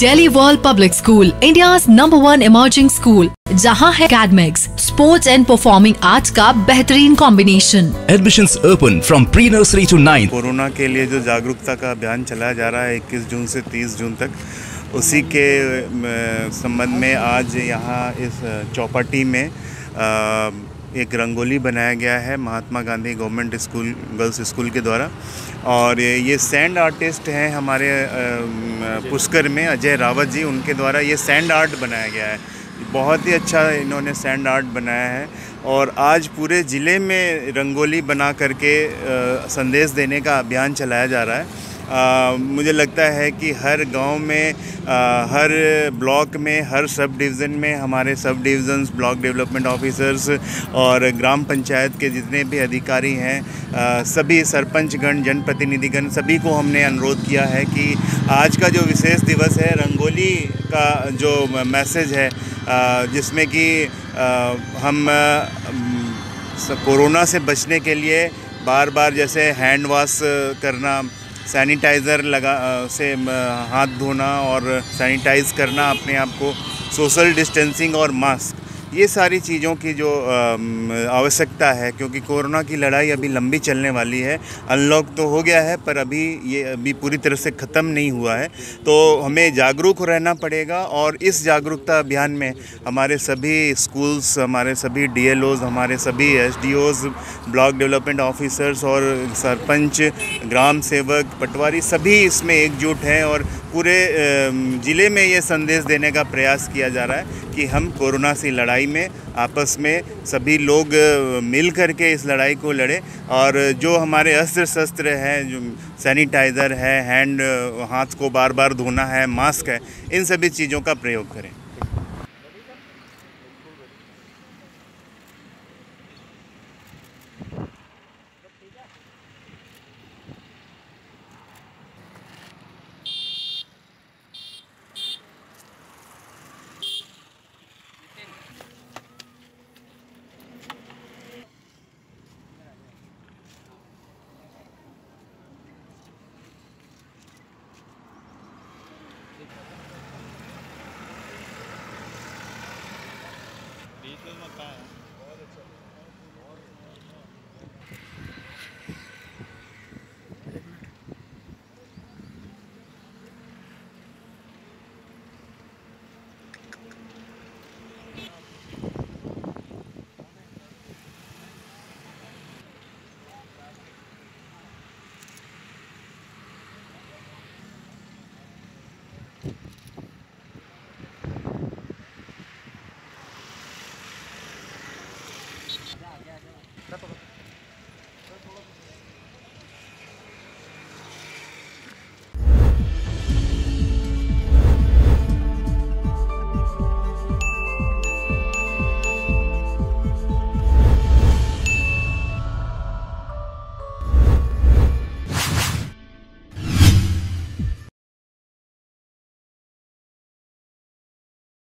Delhi world public school India number one emerging school जहाँ है academics sports and performing arts का बेहतरीन combination admission open from pre nursery to nine corona के लिए जो जागरूकता का अभियान चलाया जा रहा है इक्कीस जून ऐसी तीस जून तक उसी के संबंध में आज यहाँ इस चौपाटी में एक रंगोली बनाया गया है Mahatma Gandhi government school, girls school के द्वारा। और ये ये सैंड आर्टिस्ट हैं हमारे पुष्कर में अजय रावत जी, उनके द्वारा ये सैंड आर्ट बनाया गया है। बहुत ही अच्छा इन्होंने सैंड आर्ट बनाया है। और आज पूरे ज़िले में रंगोली बना करके संदेश देने का अभियान चलाया जा रहा है। अ, मुझे लगता है कि हर गाँव में अ, हर ब्लॉक में हर सब डिवीज़न में हमारे सब डिवीज़न्स ब्लॉक डेवलपमेंट ऑफिसर्स और ग्राम पंचायत के जितने भी अधिकारी हैं सभी सरपंचगण जनप्रतिनिधिगण सभी को हमने अनुरोध किया है कि आज का जो विशेष दिवस है रंगोली का जो मैसेज है जिसमें कि हम कोरोना से बचने के लिए बार बार जैसे हैंड वॉश करना सैनिटाइज़र लगा से हाथ धोना और सैनिटाइज़ करना अपने आप को, सोशल डिस्टेंसिंग और मास्क। ये सारी चीज़ों की जो आवश्यकता है, क्योंकि कोरोना की लड़ाई अभी लंबी चलने वाली है। अनलॉक तो हो गया है, पर अभी ये अभी पूरी तरह से ख़त्म नहीं हुआ है। तो हमें जागरूक रहना पड़ेगा, और इस जागरूकता अभियान में हमारे सभी स्कूल्स, हमारे सभी डीएलओज, हमारे सभी एसडीओज, ब्लॉक डेवलपमेंट ऑफिसर्स और सरपंच, ग्राम सेवक, पटवारी सभी इसमें एकजुट हैं, और पूरे ज़िले में ये संदेश देने का प्रयास किया जा रहा है कि हम कोरोना से लड़ाई में, आपस में सभी लोग मिल कर के इस लड़ाई को लड़े और जो हमारे अस्त्र शस्त्र हैं, जो सैनिटाइज़र है, हैंड हाथ को बार बार धोना है, मास्क है, इन सभी चीज़ों का प्रयोग करें। Deus que levantar. É.